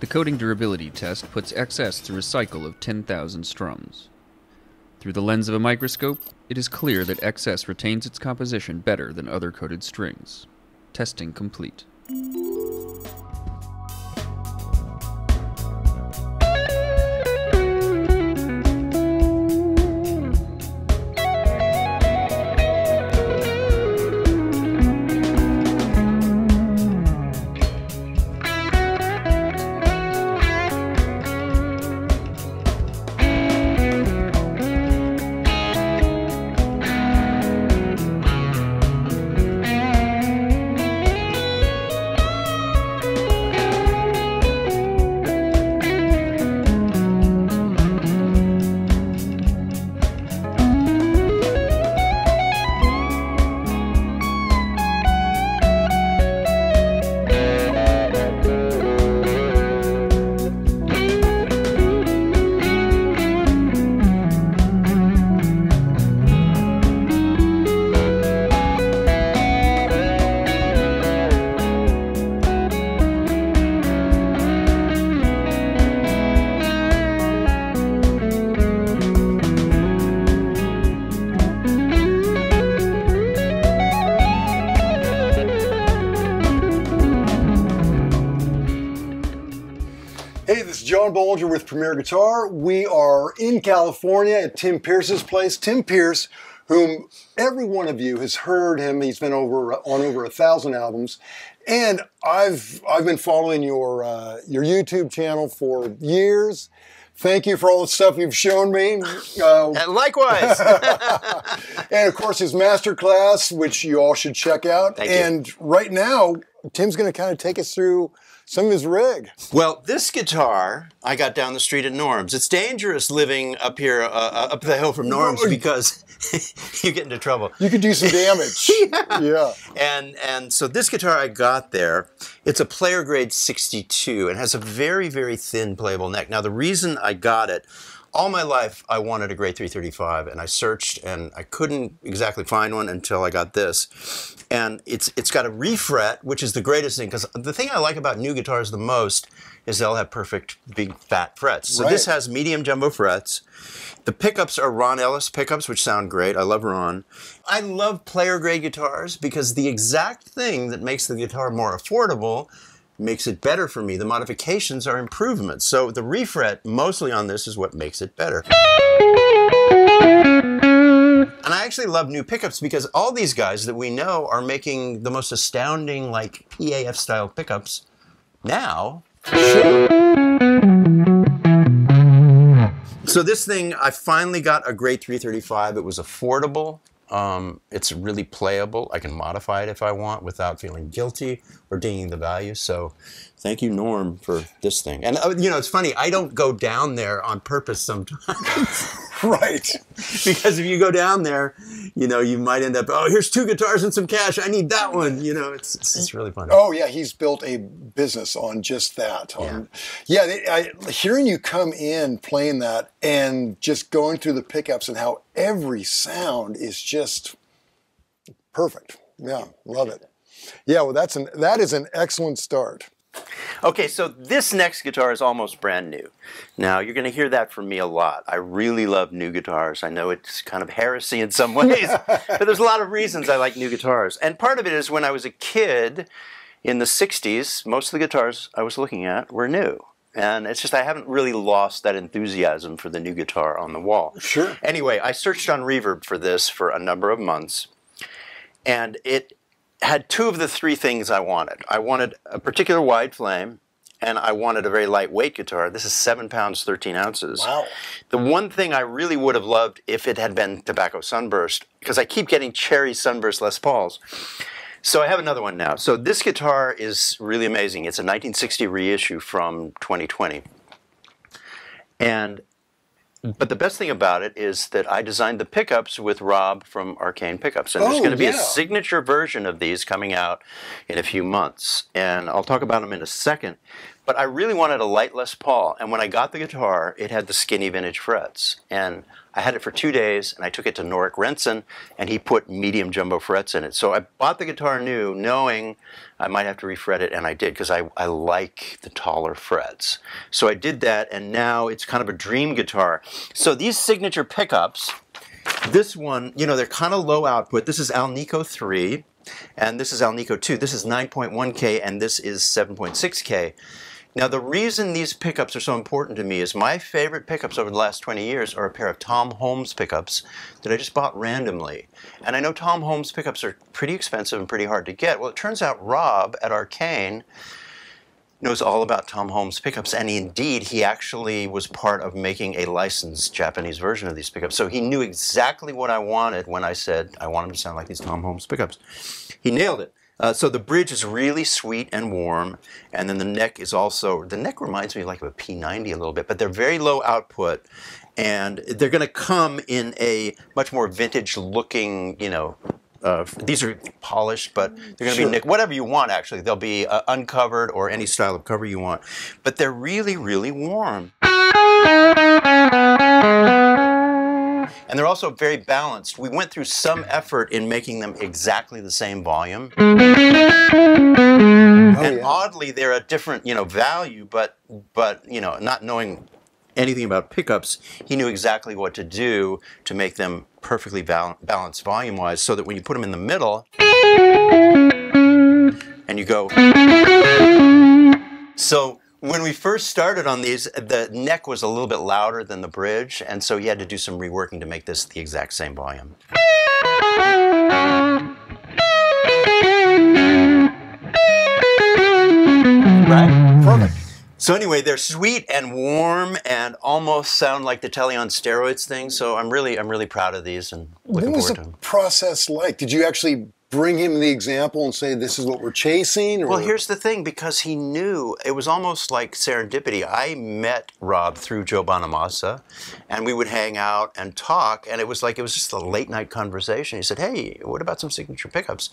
The coating durability test puts XS through a cycle of 10,000 strums. Through the lens of a microscope, it is clear that XS retains its composition better than other coated strings. Testing complete. John Bohlinger with Premier Guitar. We are in California at Tim Pierce's place. Tim Pierce, whom every one of you has heard him. He's been over on over a thousand albums, and I've I've been following your uh, your YouTube channel for years. Thank you for all the stuff you've shown me. Uh, And likewise. and of course his master class, which you all should check out. Thank you. and right now, Tim's going to kind of take us through some of his rig. well, this guitar I got down the street at Norm's. It's dangerous living up here, uh, uh, up the hill from Norm's because you get into trouble. You could do some damage. yeah. And and so this guitar I got there, it's a player grade 62 and has a very very thin playable neck. Now the reason I got it, all my life I wanted a grade 335 and I searched and I couldn't exactly find one until I got this. And it's it's got a refret, which is the greatest thing because the thing I like about new guitars the most is they'll have perfect big fat frets. So this has medium jumbo frets. The pickups are Ron Ellis pickups, which sound great. I love Ron. I love player grade guitars because the exact thing that makes the guitar more affordable makes it better for me. The modifications are improvements. So the refret mostly on this is what makes it better. And I actually love new pickups because all these guys that we know are making the most astounding like PAF style pickups now. So this thing, I finally got a great 335. It was affordable. Um, it's really playable. I can modify it if I want without feeling guilty or dinging the value. So thank you, Norm, for this thing. And uh, you know, it's funny. I don't go down there on purpose sometimes Right. because if you go down there, you know, you might end up. Oh, here's two guitars and some cash. I need that one. You know, it's it's, it's really funny. Oh yeah, he's built a business on just that. On, um, yeah, they, I, hearing you come in playing that and just going through the pickups and how every sound is just perfect. Yeah, love it. Yeah, well, that's an that is an excellent start. Okay, so this next guitar is almost brand new. Now, you're going to hear that from me a lot. I really love new guitars. I know it's kind of heresy in some ways, but there's a lot of reasons I like new guitars. And part of it is when I was a kid in the 60s, most of the guitars I was looking at were new. And it's just I haven't really lost that enthusiasm for the new guitar on the wall. Sure. Anyway, I searched on Reverb for this for a number of months, and it had two of the three things I wanted. I wanted a particular wide flame, and I wanted a very lightweight guitar. This is seven pounds, 13 ounces. Wow. The one thing I really would have loved if it had been Tobacco Sunburst, because I keep getting Cherry Sunburst Les Pauls. So I have another one now. So this guitar is really amazing. It's a 1960 reissue from 2020. And but the best thing about it is that I designed the pickups with Rob from Arcane Pickups, and there's Oh, going to be a signature version of these coming out in a few months, and I'll talk about them in a second. But I really wanted a light Les Paul, and when I got the guitar, it had the skinny vintage frets, and I had it for two days, and I took it to Norik Renson, and he put medium jumbo frets in it. So I bought the guitar new, knowing I might have to refret it, and I did because I, I like the taller frets. So I did that, and now it's kind of a dream guitar. So these signature pickups, this one, you know, they're kind of low output. This is Alnico 3, and this is Alnico 2. This is 9.1K, and this is 7.6K. Now, the reason these pickups are so important to me is my favorite pickups over the last 20 years are a pair of Tom Holmes pickups that I just bought randomly. And I know Tom Holmes pickups are pretty expensive and pretty hard to get. Well, it turns out Rob at Arcane knows all about Tom Holmes pickups, and indeed, he actually was part of making a licensed Japanese version of these pickups. So he knew exactly what I wanted when I said I want them to sound like these Tom Holmes pickups. He nailed it. Uh, so the bridge is really sweet and warm, and then the neck is also the neck reminds me like of a P90 a little bit, but they're very low output, and they're going to come in a much more vintage looking, you know. Uh, these are polished, but they're going to Sure. be nick whatever you want. Actually, they'll be uh, uncovered or any style of cover you want, but they're really, really warm. And they're also very balanced. We went through some effort in making them exactly the same volume. Oh, and yeah. oddly, they're a different, you know, value, but but you know, not knowing anything about pickups, he knew exactly what to do to make them perfectly bal- balanced volume-wise, so that when you put them in the middle, and you go. So when we first started on these, the neck was a little bit louder than the bridge, and so he had to do some reworking to make this the exact same volume. Right? Perfect. So anyway, they're sweet and warm and almost sound like the Tele on steroids thing. So I'm really, I'm really proud of these and looking What was forward the to them. process like? Did you actually bring him the example and say this is what we're chasing? Or? Well, here's the thing because he knew it was almost like serendipity. I met Rob through Joe Bonamassa, and we would hang out and talk, and it was like it was just a late night conversation. He said, "Hey, what about some signature pickups?"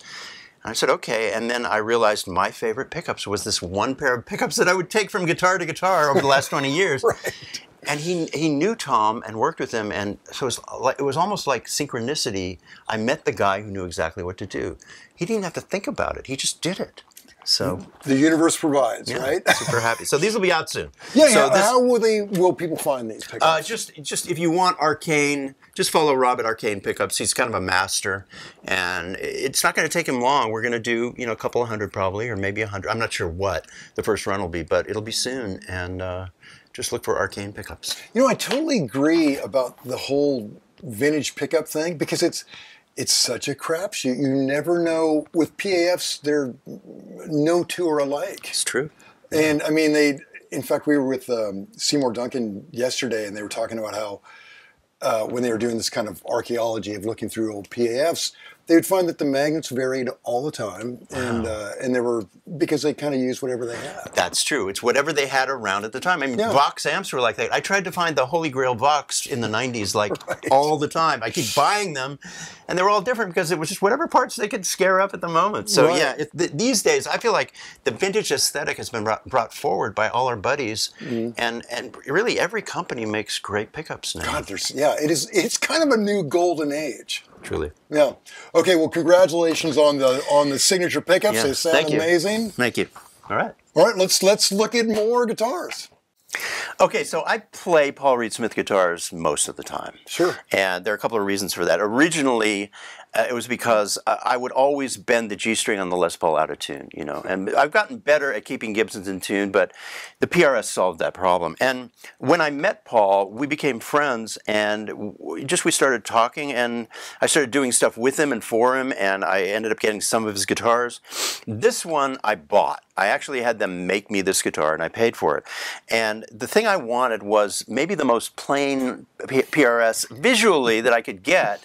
And I said, "Okay." And then I realized my favorite pickups was this one pair of pickups that I would take from guitar to guitar over the last 20 years. And he he knew Tom and worked with him, and so it was, like, it was almost like synchronicity. I met the guy who knew exactly what to do. He didn't have to think about it; he just did it. So the universe provides, yeah, right? super happy. So these will be out soon. yeah. So yeah. this, How will they? Will people find these pickups? uh, just just if you want arcane, just follow Rob at Arcane Pickups. He's kind of a master, and it's not going to take him long. We're going to do you know a couple of hundred probably, or maybe a hundred. I'm not sure what the first run will be, but it'll be soon. And uh, just look for Arcane Pickups. You know, I totally agree about the whole vintage pickup thing because it's it's such a crapshoot. You never know with PAFs. They're no two are alike. It's true. And I mean, they. In fact, we were with um, Seymour Duncan yesterday, and they were talking about how uh, when they were doing this kind of archaeology of looking through old PAFs, they would find that the magnets varied all the time, and uh, and they were because they kind of used whatever they had. That's true. It's whatever they had around at the time. I mean, Yeah. Vox amps were like that. I tried to find the Holy Grail Vox in the 90s, like all the time. I keep buying them, and they were all different because it was just whatever parts they could scare up at the moment. So, Right. yeah, it, th- these days, I feel like the vintage aesthetic has been brought, brought forward by all our buddies, and, and really every company makes great pickups now. God, there's yeah, it is. It's kind of a new golden age. Truly. Yeah. Okay. Well, congratulations on the on the signature pickups. Yeah, They sound thank you. amazing. Thank you. All right. All right. Let's let's look at more guitars. Okay, so I play Paul Reed Smith guitars most of the time. Sure. And there are a couple of reasons for that. Originally, it was because uh, I would always bend the G string on the Les Paul out of tune, you know. And I've gotten better at keeping Gibsons in tune, but the PRS solved that problem. And when I met Paul, we became friends, and just we started talking, and I started doing stuff with him and for him, and I ended up getting some of his guitars. This one I bought. I actually had them make me this guitar, and I paid for it. And the thing I wanted was maybe the most plain P- PRS visually that I could get.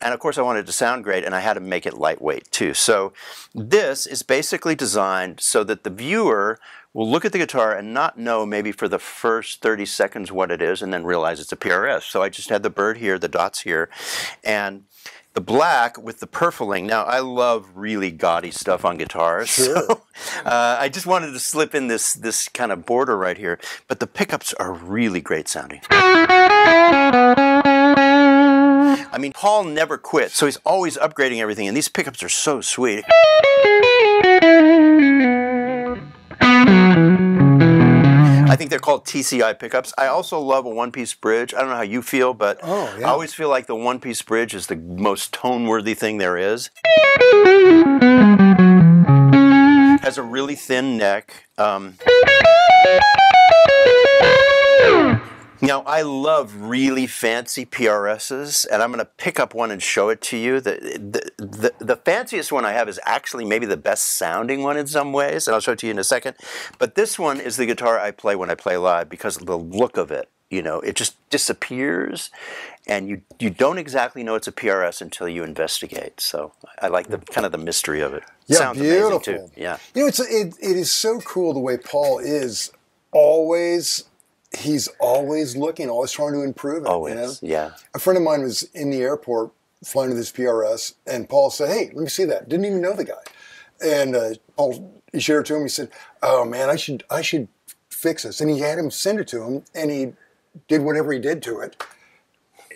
And of course, I wanted it to sound great, and I had to make it lightweight too. So, this is basically designed so that the viewer will look at the guitar and not know maybe for the first 30 seconds what it is, and then realize it's a PRS. So, I just had the bird here, the dots here, and the black with the purfling. Now, I love really gaudy stuff on guitars. Sure. So, uh, I just wanted to slip in this this kind of border right here, but the pickups are really great sounding. I mean, Paul never quits, so he's always upgrading everything, and these pickups are so sweet. I think they're called TCI pickups. I also love a one-piece bridge. I don't know how you feel, but Oh, yeah. I always feel like the one-piece bridge is the most tone-worthy thing there is. Has a really thin neck. Um, now, I love really fancy PRSs, and I'm going to pick up one and show it to you. The, the, the, the fanciest one I have is actually maybe the best sounding one in some ways, and I'll show it to you in a second. But this one is the guitar I play when I play live because of the look of it. You know, it just disappears, and you, you don't exactly know it's a PRS until you investigate. So I like the kind of the mystery of it. Yeah, Sounds beautiful. amazing too. Yeah. You know, it's it, it is so cool the way Paul is always. He's always looking, always trying to improve it. Always. You know? Yeah. A friend of mine was in the airport flying with his PRS, and Paul said, "Hey, let me see that." Didn't even know the guy, and uh, Paul he shared it to him. He said, "Oh man, I should I should fix this," and he had him send it to him, and he did whatever he did to it,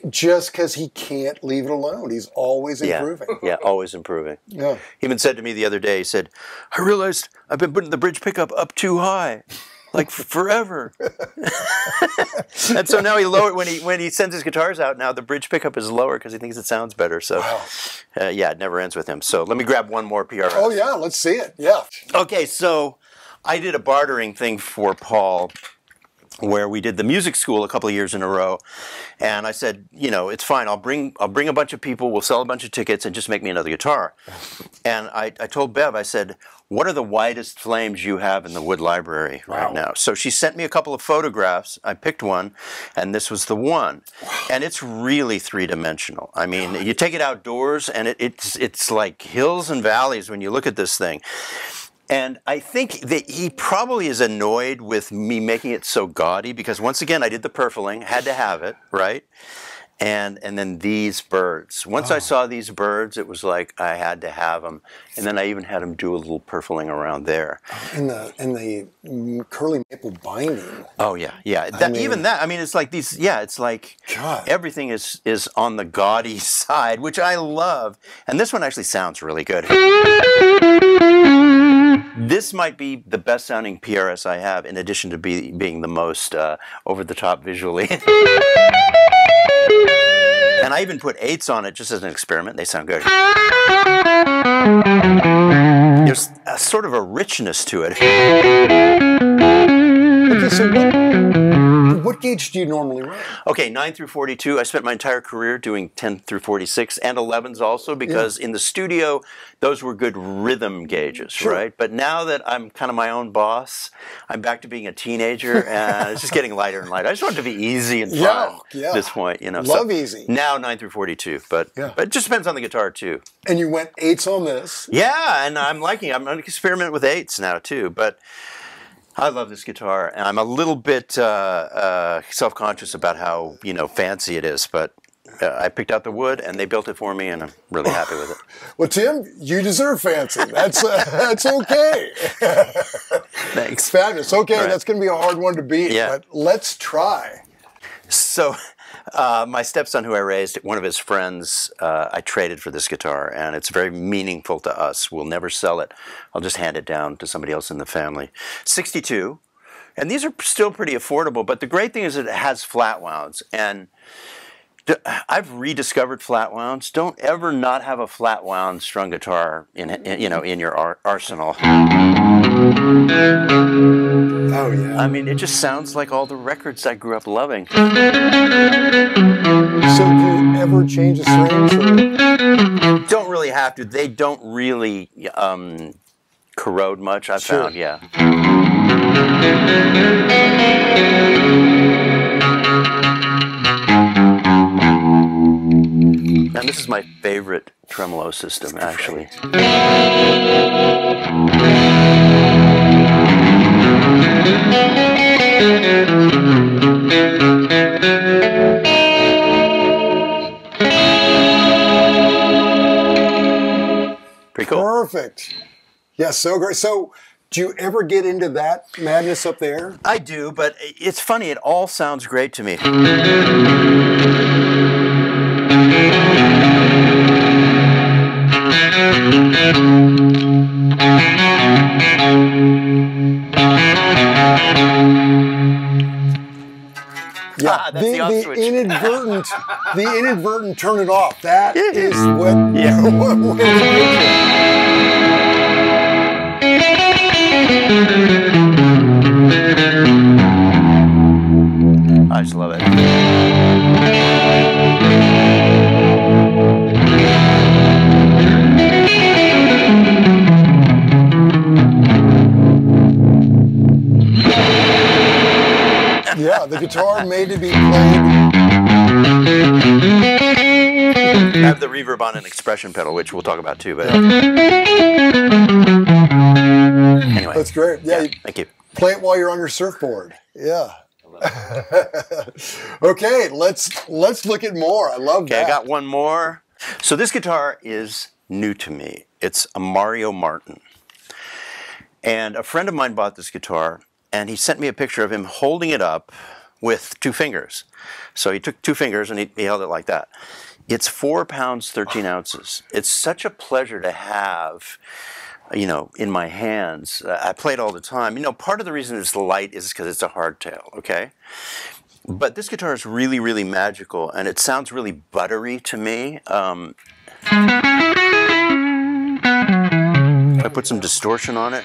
just because he can't leave it alone. He's always Yeah. improving. Yeah. Always improving. Yeah. He even said to me the other day, he said, I realized I've been putting the bridge pickup up too high. Like forever, and so now he lowered when he when he sends his guitars out. Now the bridge pickup is lower because he thinks it sounds better. So, uh, yeah, it never ends with him. So let me grab one more PR. Oh yeah, let's see it. Yeah. Okay, so I did a bartering thing for Paul where we did the music school a couple of years in a row and I said, you know, it's fine. I'll bring I'll bring a bunch of people, we'll sell a bunch of tickets and just make me another guitar. And I, I told Bev, I said, what are the widest flames you have in the wood library right now? So she sent me a couple of photographs. I picked one, and this was the one. And it's really three dimensional. I mean, you take it outdoors, and it, it's it's like hills and valleys when you look at this thing. And I think that he probably is annoyed with me making it so gaudy because once again I did the purfling, had to have it, right? And and then these birds. Once I saw these birds, it was like I had to have them. And then I even had them do a little purfling around there. And the and the curly maple binding. Oh yeah, yeah. That, mean- even that. I mean, it's like these. Yeah, it's like God. everything is is on the gaudy side, which I love. And this one actually sounds really good. This might be the best sounding PRS I have, in addition to be, being the most uh, over the top visually. and I even put eights on it just as an experiment. They sound good. There's a sort of a richness to it. Okay, so what, Mm-hmm. what gauge do you normally run? Okay, 9 through 42. I spent my entire career doing 10 through 46 and 11s also because in the studio, those were good rhythm gauges, right? But now that I'm kind of my own boss, I'm back to being a teenager and it's just getting lighter and lighter. I just want it to be easy and fun Yeah, yeah. at this point, you know. Love easy. Now 9 through 42, but, Yeah. but it just depends on the guitar too. And you went eights on this. Yeah, and I'm liking. I'm going to experiment with eights now too, but I love this guitar, and I'm a little bit uh, uh, self-conscious about how you know fancy it is, but. Uh, I picked out the wood, and they built it for me, and I'm really happy with it. Well, Tim, you deserve fancy. That's uh, that's okay. Thanks. Fabulous. Okay, right. that's going to be a hard one to beat. Yeah. But let's try. So, uh, my stepson, who I raised, one of his friends, uh, I traded for this guitar, and it's very meaningful to us. We'll never sell it. I'll just hand it down to somebody else in the family. 62, and these are still pretty affordable. But the great thing is it has flat wounds, and I've rediscovered flat wounds. Don't ever not have a flat wound strung guitar in, in you know in your ar- arsenal. Oh yeah. I mean, it just sounds like all the records I grew up loving. So do you ever change the strings? Or? don't really have to. They don't really um, corrode much. I've Sure. found, yeah. And this is my favorite tremolo system, actually. Perfect. Yeah, so great. So, do you ever get into that madness up there? I do, but it's funny. It all sounds great to me. Yeah, Ah, the, the the inadvertent, the inadvertent turn it off. That is what. Yeah. what, what to. I just love it. Yeah, the guitar made to be played. I have the reverb on an expression pedal, which we'll talk about too. But anyway, That's great. Yeah, you thank you. play it while you're on your surfboard. Yeah. okay, let's let's look at more. I love Okay, that. I got one more. So this guitar is new to me. It's a Mario Martin. And a friend of mine bought this guitar and he sent me a picture of him holding it up with two fingers. So he took two fingers and he, he held it like that. It's four pounds, 13 ounces. It's such a pleasure to have, you know, in my hands. Uh, I play it all the time. You know, part of the reason it's light is because it's a hardtail, okay? But this guitar is really, really magical, and it sounds really buttery to me. Um, I put some distortion on it.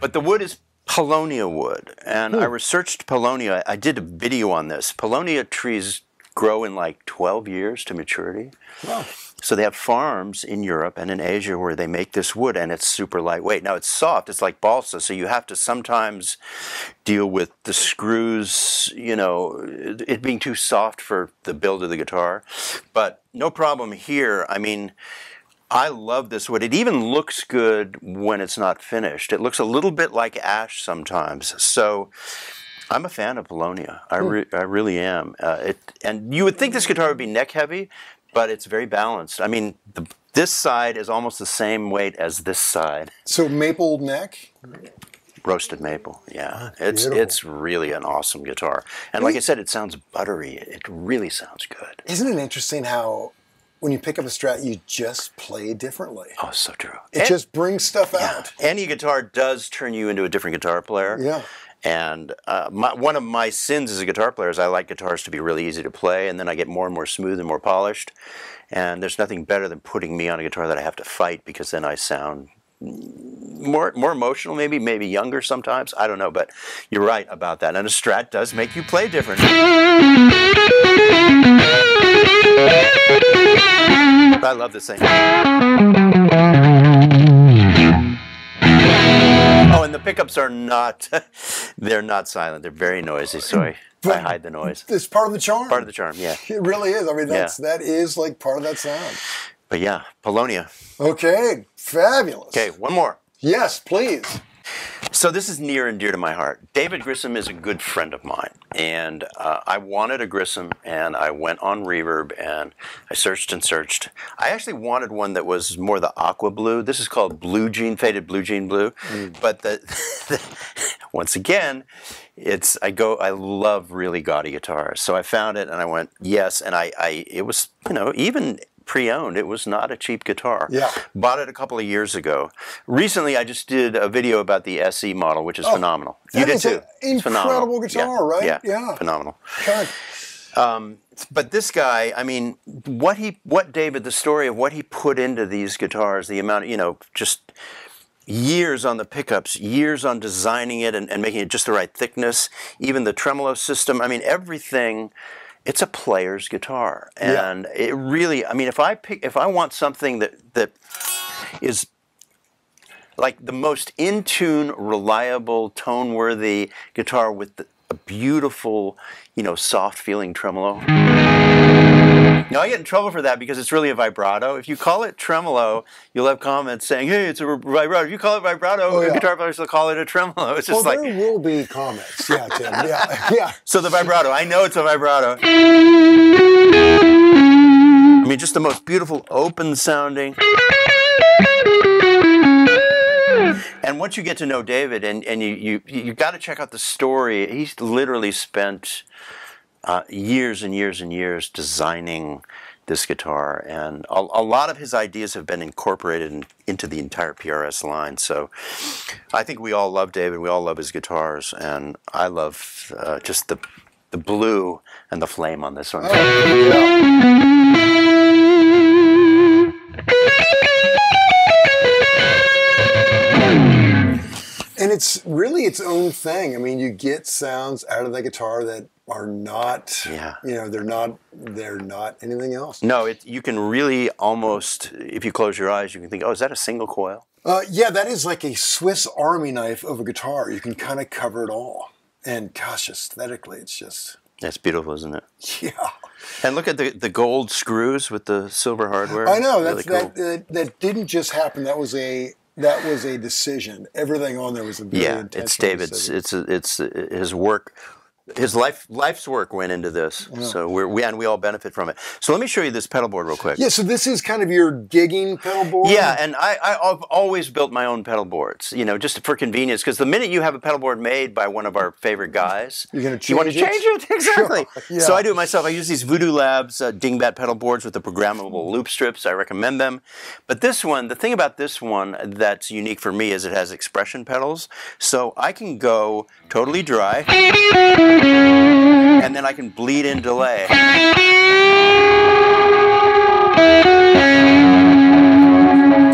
But the wood is Paulownia wood, and I hmm. researched Paulownia. I did a video on this. Paulownia trees grow in like 12 years to maturity. Wow. So they have farms in Europe and in Asia where they make this wood and it's super lightweight. Now it's soft, it's like balsa, so you have to sometimes deal with the screws, you know, it it being too soft for the build of the guitar. But no problem here. I mean, I love this wood. It even looks good when it's not finished. It looks a little bit like ash sometimes. So I'm a fan of Paulownia. I, re- I really am. Uh, it, and you would think this guitar would be neck heavy, but it's very balanced. I mean, the, this side is almost the same weight as this side. So maple neck. Roasted maple, yeah. It's beautiful. it's really an awesome guitar. And like I said, it sounds buttery. It really sounds good. Isn't it interesting how when you pick up a Strat, you just play differently? Oh, so true. It just brings stuff Yeah. out. Any guitar does turn you into a different guitar player. Yeah. And uh, my, one of my sins as a guitar player is I like guitars to be really easy to play, and then I get more and more smooth and more polished. And there's nothing better than putting me on a guitar that I have to fight because then I sound more more emotional, maybe maybe younger sometimes. I don't know, but you're right about that. And a Strat does make you play different. I love this thing. Oh, and the pickups are not, they're not silent. They're very noisy, so I, I hide the noise. It's part of the charm. Part of the charm, yeah. It really is. I mean, that's that is like part of that sound. But yeah, Paulownia. Okay, fabulous. Okay, one more. Yes, please. So this is near and dear to my heart. David Grissom is a good friend of mine, and uh, I wanted a Grissom, and I went on Reverb, and I searched and searched. I actually wanted one that was more the aqua blue. This is called blue jean, faded blue jean blue. But the, once again, it's I go. I love really gaudy guitars, so I found it, and I went yes, and I, I it was you know even pre-owned. It was not a cheap guitar. Yeah. Bought it a couple of years ago. Recently, I just did a video about the SE model, which is oh, phenomenal. You Oh, did too. Incredible guitar, Yeah, right? Yeah, Yeah. phenomenal. God. Um, but this guy, I mean, what he, what David, the story of what he put into these guitars, the amount, you know, just years on the pickups, years on designing it and, and making it just the right thickness, even the tremolo system. I mean, everything. It's a player's guitar, Yeah. and it really. I mean, if I pick, if I want something that that is like the most in tune, reliable, tone worthy guitar with the, a beautiful, you know, soft feeling tremolo. Now I get in trouble for that because it's really a vibrato. If you call it tremolo, you'll have comments saying, "Hey, it's a vibrato." If you call it vibrato, Oh, yeah. guitar players will call it a tremolo. It's Well, just like there will be comments. Yeah, Tim. Yeah, yeah. so the vibrato. I know it's a vibrato. I mean, just the most beautiful, open sounding. And once you get to know David, and, and you you you got to check out the story. He's literally spent uh, years and years and years designing this guitar, and a, a lot of his ideas have been incorporated in, into the entire PRS line. So, I think we all love David. We all love his guitars, and I love uh, just the the blue and the flame on this one. Yeah. And it's really its own thing. I mean, you get sounds out of the guitar that are not, Yeah. you know, they're not, they're not anything else. No, it, you can really almost, if you close your eyes, you can think, oh, is that a single coil? Uh, yeah, that is like a Swiss Army knife of a guitar. You can kind of cover it all. And gosh, aesthetically, it's just, That's beautiful, isn't it? yeah. And look at the, the gold screws with the silver hardware. I know Really cool. that, that that didn't just happen. That was a that was a decision. Everything on there was a very yeah, it's David's. decision. It's it's his work. His life life's work went into this, so we're, we and we all benefit from it. So let me show you this pedal board real quick. Yeah, so this is kind of your gigging pedal board. Yeah, and I, I, I've always built my own pedal boards, you know, just for convenience. Because the minute you have a pedal board made by one of our favorite guys, You're gonna you want to change it? change it exactly. Yeah. So I do it myself. I use these Voodoo Labs uh, Dingbat pedal boards with the programmable loop strips. I recommend them. But this one, the thing about this one that's unique for me is it has expression pedals, so I can go totally dry, and then I can bleed in delay.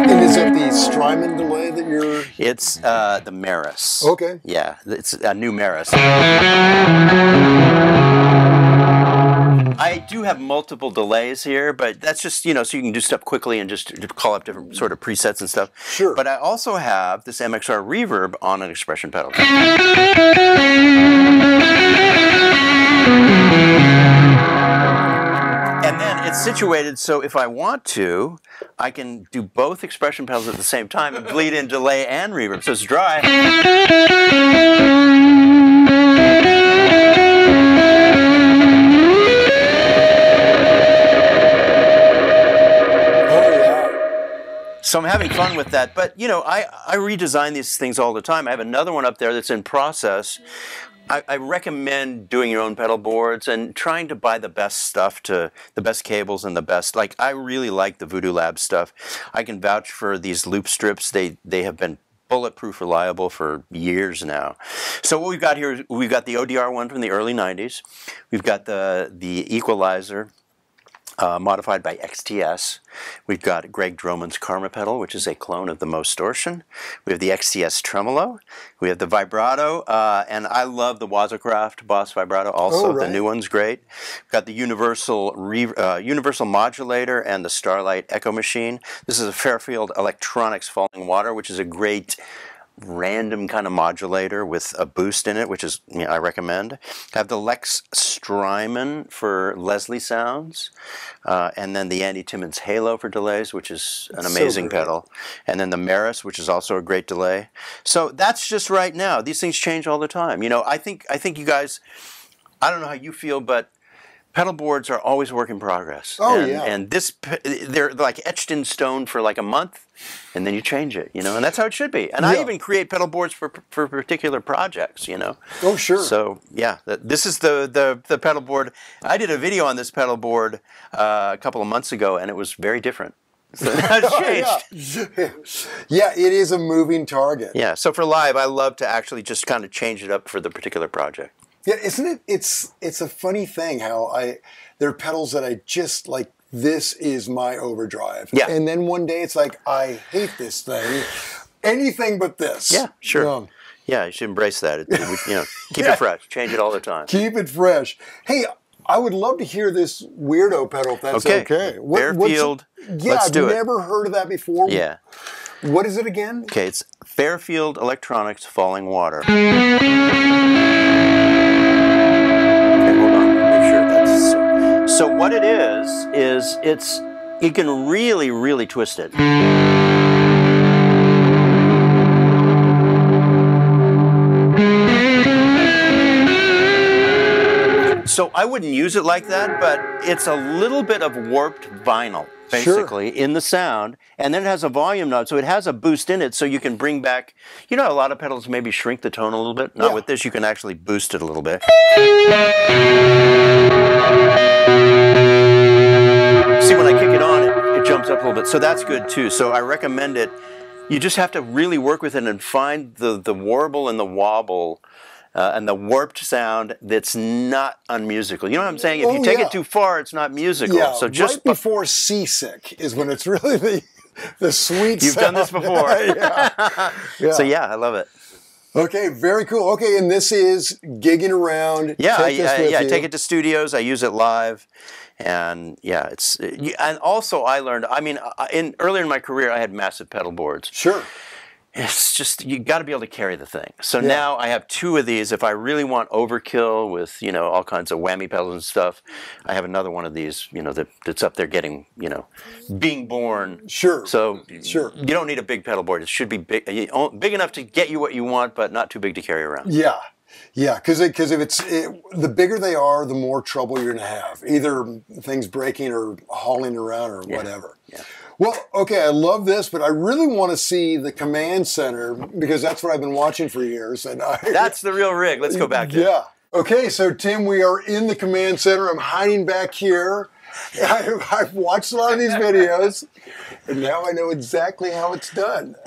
And is it the Strymon delay that you're? It's uh, the Meris. Okay. Yeah, it's a new Meris. I do have multiple delays here, but that's just, you know, so you can do stuff quickly and just call up different sort of presets and stuff. Sure. But I also have this MXR reverb on an expression pedal. And then it's situated so if I want to, I can do both expression pedals at the same time and bleed in delay and reverb. So it's dry. So I'm having fun with that. But you know, I, I redesign these things all the time. I have another one up there that's in process. I, I recommend doing your own pedal boards and trying to buy the best stuff to the best cables and the best. Like I really like the Voodoo Lab stuff. I can vouch for these loop strips. They they have been bulletproof reliable for years now. So what we've got here is we've got the ODR one from the early 90s. We've got the the equalizer uh, modified by XTS. We've got Greg Droman's Karma pedal, which is a clone of the Distortion. We have the XTS Tremolo. We have the Vibrato, uh, and I love the Waza Craft Boss Vibrato. Also, Oh, right. the new one's great. We've got the Universal re- uh, Universal Modulator and the Starlight Echo Machine. This is a Fairfield Electronics Falling Water, which is a great random kind of modulator with a boost in it, which is you know, I recommend. I have the Lex Strymon for Leslie sounds, uh, and then the Andy Timmons Halo for delays, which is an so amazing great. pedal, and then the Meris, which is also a great delay. So that's just right now. These things change all the time. You know, I think I think you guys. I don't know how you feel, but pedal boards are always work in progress. Oh, and, yeah. And this, they're like etched in stone for like a month, and then you change it. You know, and that's how it should be. And I even create pedal boards for for particular projects. You know. Oh sure. So yeah, this is the, the the pedal board. I did a video on this pedal board uh, a couple of months ago, and it was very different. So Oh, changed. yeah. yeah, it is a moving target. Yeah. So for live, I love to actually just kind of change it up for the particular project. Yeah, isn't it? It's it's a funny thing how I there are pedals that I just like. This is my overdrive. Yeah. And then one day it's like I hate this thing. Anything but this. Yeah, sure. Um, Yeah, you should embrace that. It, it you know, keep Yeah. it fresh. Change it all the time. keep it fresh. Hey, I would love to hear this weirdo pedal if that's Okay. okay. Fairfield, yeah, let's I've do it. never heard of that before. Yeah. What is it again? Okay, it's Fairfield Electronics Falling Water. Is it's you can really, really twist it. So I wouldn't use it like that, but it's a little bit of warped vinyl basically in the sound and then it has a volume knob so it has a boost in it so you can bring back you know a lot of pedals maybe shrink the tone a little bit not Yeah. with this you can actually boost it a little bit see when i kick it on it, it jumps up a little bit so that's good too so i recommend it you just have to really work with it and find the the warble and the wobble uh, and the warped sound that's not unmusical. You know what I'm saying? If you Oh, take yeah. it too far, it's not musical. Yeah, so just right before seasick is when it's really the the sweet. You've done this before. yeah. yeah. So yeah, I love it. Okay, very cool. Okay, and this is gigging around. Yeah, I, I- yeah. I take it to studios. I use it live, and yeah, it's and also I learned. I mean, uh, in earlier in my career, I had massive pedal boards. Sure. It's just you got to be able to carry the thing. So now I have two of these. If I really want overkill with you know all kinds of whammy pedals and stuff, I have another one of these. You know that that's up there getting you know being born. Sure. So Sure. you don't need a big pedal board. It should be big, big enough to get you what you want, but not too big to carry around. Yeah, yeah, because because if it's it, the bigger they are, the more trouble you're gonna have. Either things breaking or hauling around or whatever. yeah. Well, okay, I love this, but I really want to see the command center because that's what I've been watching for years, and I That's the real rig. Let's go back. there. yeah. Okay, so Tim, we are in the command center. I'm hiding back here. I, I've watched a lot of these videos, and now I know exactly how it's done.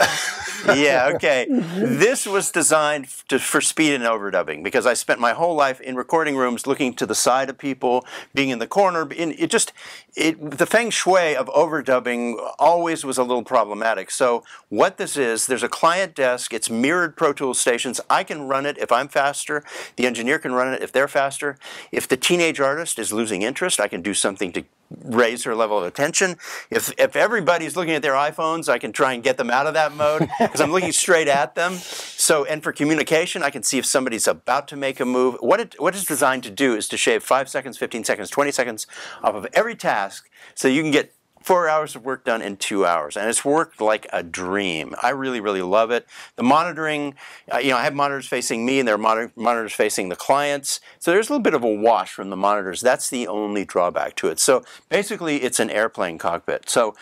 yeah, okay. This was designed to, for speed and overdubbing because I spent my whole life in recording rooms looking to the side of people, being in the corner. In, it just, it, the feng shui of overdubbing always was a little problematic. So, what this is, there's a client desk, it's mirrored Pro Tools stations. I can run it if I'm faster, the engineer can run it if they're faster. If the teenage artist is losing interest, I can do something to raise her level of attention. If if everybody's looking at their iPhones, I can try and get them out of that mode because I'm looking straight at them. So and for communication, I can see if somebody's about to make a move. What it what it's designed to do is to shave five seconds, fifteen seconds, twenty seconds off of every task, so you can get four hours of work done in two hours and it's worked like a dream. I really really love it. The monitoring uh, you know i have monitors facing me and there are monitor- monitors facing the clients. So there's a little bit of a wash from the monitors. That's the only drawback to it. So basically it's an airplane cockpit. So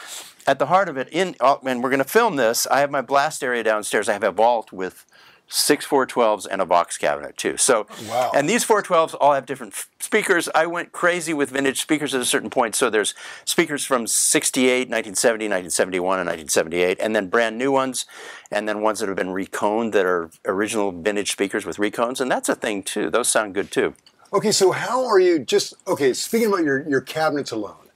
at the heart of it in oh, and we're going to film this. I have my blast area downstairs. I have a vault with six 412s and a Vox cabinet too. So, Wow. and these 412s all have different speakers. I went crazy with vintage speakers at a certain point. So there's speakers from 68, 1970, 1971, and 1978, and then brand new ones, and then ones that have been reconed that are original vintage speakers with recones, and that's a thing too. Those sound good too. Okay, so how are you just okay? Speaking about your your cabinets alone,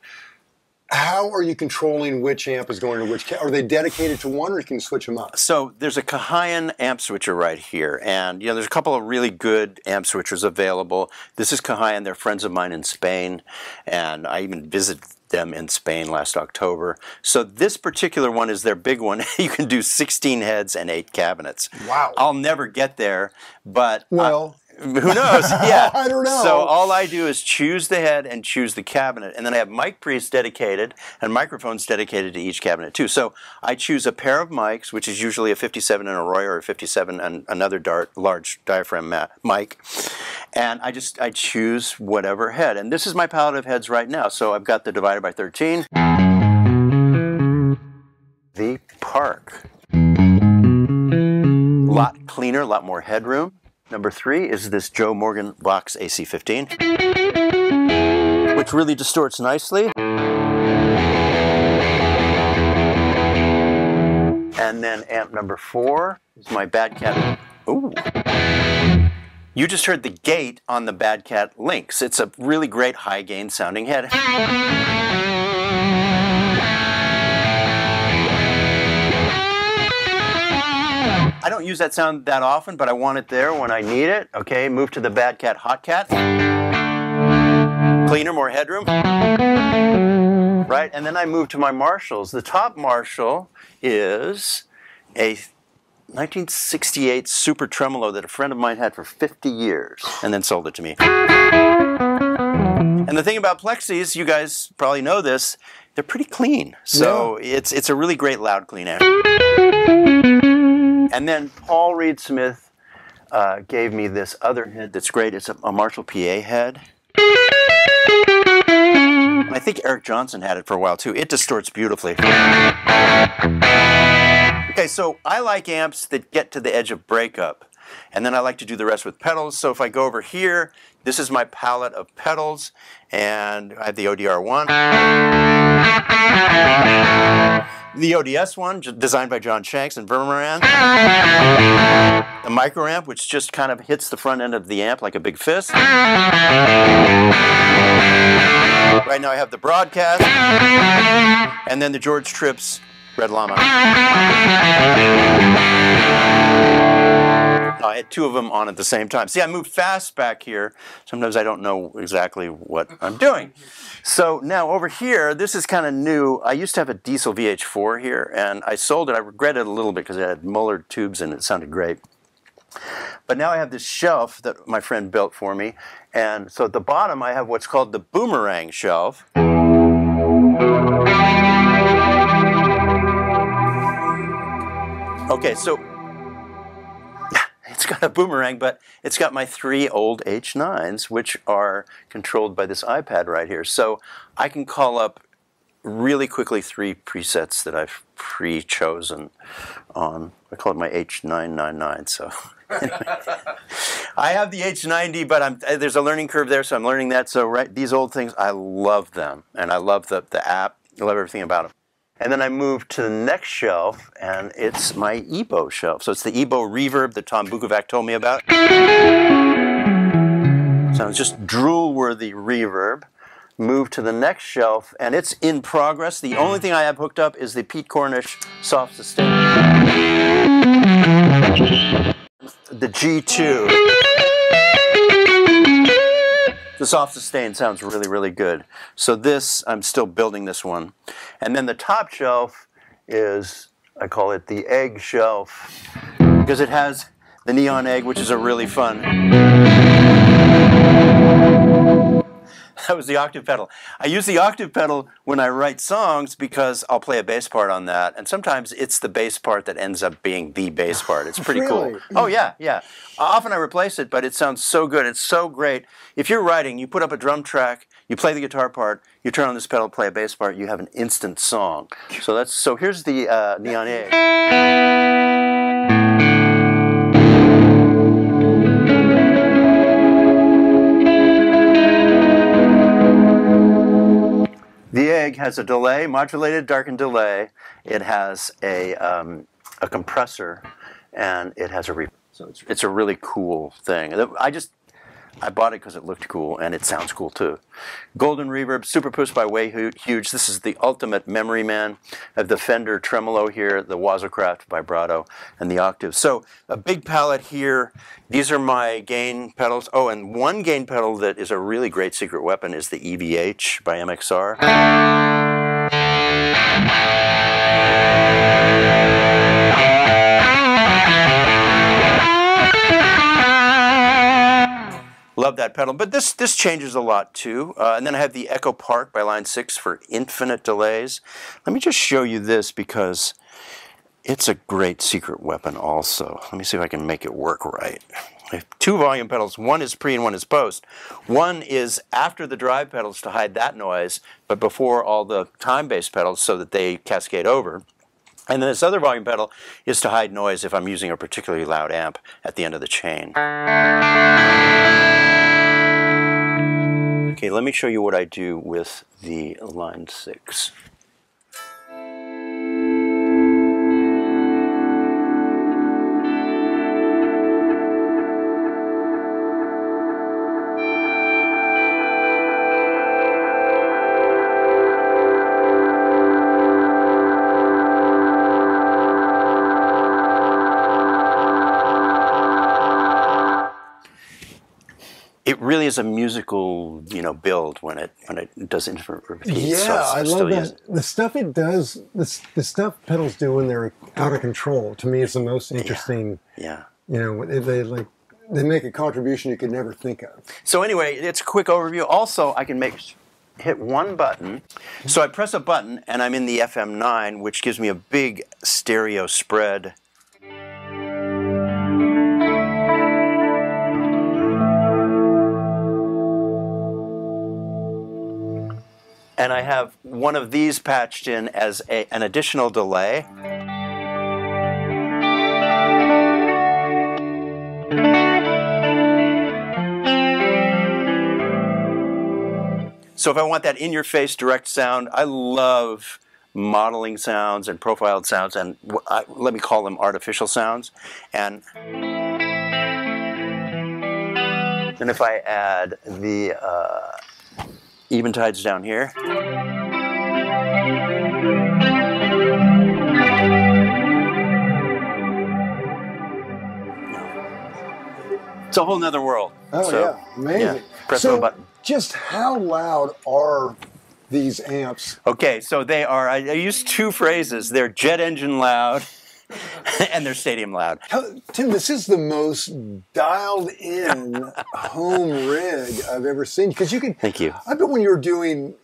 how are you controlling which amp is going to which? Ca- are they dedicated to one, or you can you switch them up? So there's a Kahayan amp switcher right here, and you know there's a couple of really good amp switchers available. This is Kahayan; they're friends of mine in Spain, and I even visited them in Spain last October. So this particular one is their big one. you can do 16 heads and eight cabinets. Wow. I'll never get there, but uh, Well, who knows? Yeah. I don't know. So all I do is choose the head and choose the cabinet, and then I have mic pre's dedicated and microphones dedicated to each cabinet too. So I choose a pair of mics, which is usually a 57 and a Roy or a 57 and another dart, large diaphragm mic, and I just I choose whatever head. And this is my palette of heads right now. So I've got the divided by 13, the Park A lot cleaner, a lot more headroom. Number three is this Joe Morgan Vox AC15, which really distorts nicely. And then amp number four is my Bad Cat. Ooh. You just heard the gate on the Bad Cat Lynx. It's a really great high gain sounding head. I don't use that sound that often, but I want it there when I need it. Okay, move to the Bad Cat Hot Cat. Cleaner, more headroom. Right, and then I move to my Marshalls. The top Marshall is a 1968 Super Tremolo that a friend of mine had for 50 years and then sold it to me. And the thing about plexis, you guys probably know this, they're pretty clean. So it's it's a really great loud clean amp. And then Paul Reed Smith uh, gave me this other head that's great. It's a, a Marshall PA head. I think Eric Johnson had it for a while too. It distorts beautifully. Okay, so I like amps that get to the edge of breakup. And then I like to do the rest with pedals. So if I go over here, this is my palette of pedals. And I have the ODR1. The ODS one, designed by John Shanks and Vemuram. The micro amp, which just kind of hits the front end of the amp like a big fist. Right now I have the broadcast. And then the Jeorge Tripps Red Llama. Uh, I had two of them on at the same time. See, I moved fast back here. Sometimes I don't know exactly what I'm doing. So now over here, this is kind of new. I used to have a Diezel VH4 here, and I sold it. I regret it a little bit because it had Mullard tubes and it sounded great. But now I have this shelf that my friend built for me. And so at the bottom, I have what's called the boomerang shelf. Okay, so it's got a boomerang, but it's got my three old H9s, which are controlled by this iPad right here. So I can call up really quickly three presets that I've pre-chosen on. I call it my H999. So I have the H90, but I'm, uh, there's a learning curve there, so I'm learning that. So right, these old things, I love them, and I love the the app. I love everything about them. And then I moved to the next shelf, and it's my Ebo shelf. So it's the Ebo Reverb that Tom Bukovac told me about. So it's just drool-worthy reverb. Move to the next shelf, and it's in progress. The only thing I have hooked up is the Pete Cornish soft sustain. The G2. The soft sustain sounds really, really good. So this, I'm still building this one. And then the top shelf is, I call it the egg shelf, because it has the neon egg, which is a really fun. That was the octave pedal. I use the octave pedal when I write songs because I'll play a bass part on that, and sometimes it's the bass part that ends up being the bass part. It's pretty Really? cool. Oh yeah, yeah. Often I replace it, but it sounds so good. It's so great. If you're writing, you put up a drum track, you play the guitar part, you turn on this pedal, play a bass part, you have an instant song. So that's so. Here's the uh, neon egg. Has a delay, modulated darkened delay. It has a, um, a compressor, and it has a reverb. so it's, it's a really cool thing. I just I bought it because it looked cool and it sounds cool too. Golden Reverb, Super Push by Way Huge. This is the ultimate memory man. I have the Fender Tremolo here, the Waza Craft Vibrato, and the Octave. So a big palette here. These are my gain pedals. Oh, and one gain pedal that is a really great secret weapon is the EVH by MXR. Love that pedal, but this this changes a lot too. Uh, and then I have the Echo Park by Line Six for infinite delays. Let me just show you this because it's a great secret weapon. Also, let me see if I can make it work right. Two volume pedals. One is pre and one is post. One is after the drive pedals to hide that noise, but before all the time-based pedals so that they cascade over. And then this other volume pedal is to hide noise if I'm using a particularly loud amp at the end of the chain. Okay, let me show you what I do with the line 6. Is a musical, you know, build when it when it does infinite repeats. Yeah, so I love that. using- The stuff it does, the, the stuff pedals do when they're out of control, to me is the most interesting. Yeah. You know, they, they like they make a contribution you could never think of. So anyway, it's a quick overview. Also, I can make hit one button. So I press a button and I'm in the FM9, which gives me a big stereo spread. And I have one of these patched in as a, an additional delay. So if I want that in your face direct sound, I love modeling sounds and profiled sounds and I, let me call them artificial sounds. And and if I add the uh, eventides down here. It's a whole nother world. Oh So, yeah, amazing. yeah, press so, button. just how loud are these amps? Okay, so they are, I, I use two phrases. They're jet engine loud and they're stadium loud. How, Tim, this is the most dialed-in home rig I've ever seen. Because you can, Thank you. I bet when you're doing,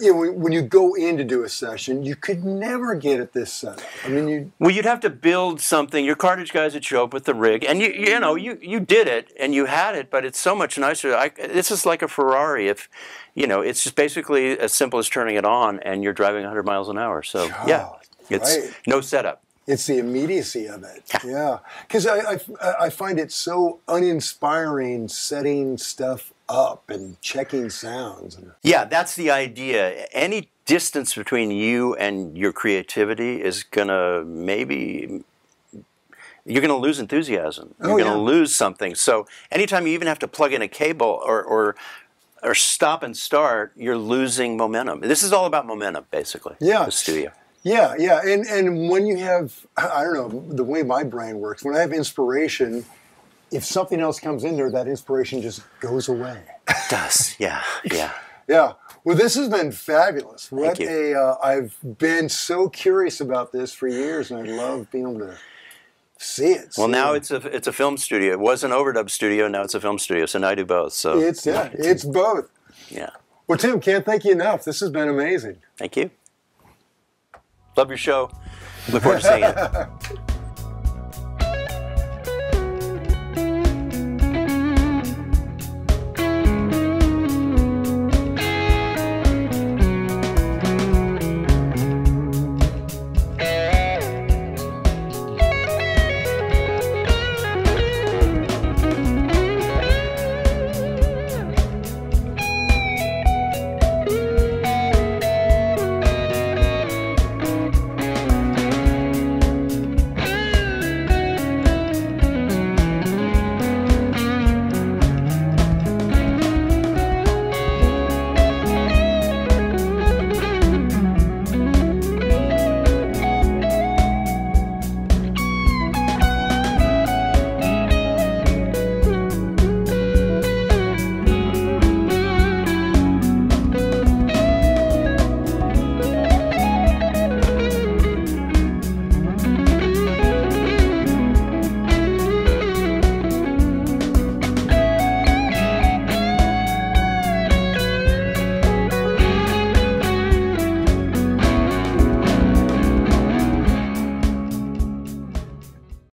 you know, when, when you go in to do a session, you could never get at this setup. I mean, you Well, you'd have to build something. Your cartage guys would show up with the rig, and you you know you you did it and you had it, but it's so much nicer. I, this is like a Ferrari. If you know, it's just basically as simple as turning it on, and you're driving 100 miles an hour. So yeah, it's right. no setup. It's the immediacy of it. Yeah. Because I, I, I find it so uninspiring setting stuff up and checking sounds. Yeah, that's the idea. Any distance between you and your creativity is gonna maybe you're gonna lose enthusiasm. Oh, you're Oh, gonna yeah. lose something. So anytime you even have to plug in a cable or or or stop and start, you're losing momentum. This is all about momentum, basically. Yeah. The studio. Yeah, yeah. And, and when you have, I don't know, the way my brain works, when I have inspiration, if something else comes in there, that inspiration just goes away. It does. Yeah. Yeah. Yeah. Well, this has been fabulous. What you. a! Uh, I've been so curious about this for years, and I love being able to see it. Well, now it. it's a it's a film studio. It was an overdub studio. Now it's a film studio. So now I do both. So it's yeah, it's both. yeah. Well, Tim, can't thank you enough. This has been amazing. Thank you. Love your show. Look forward to seeing it.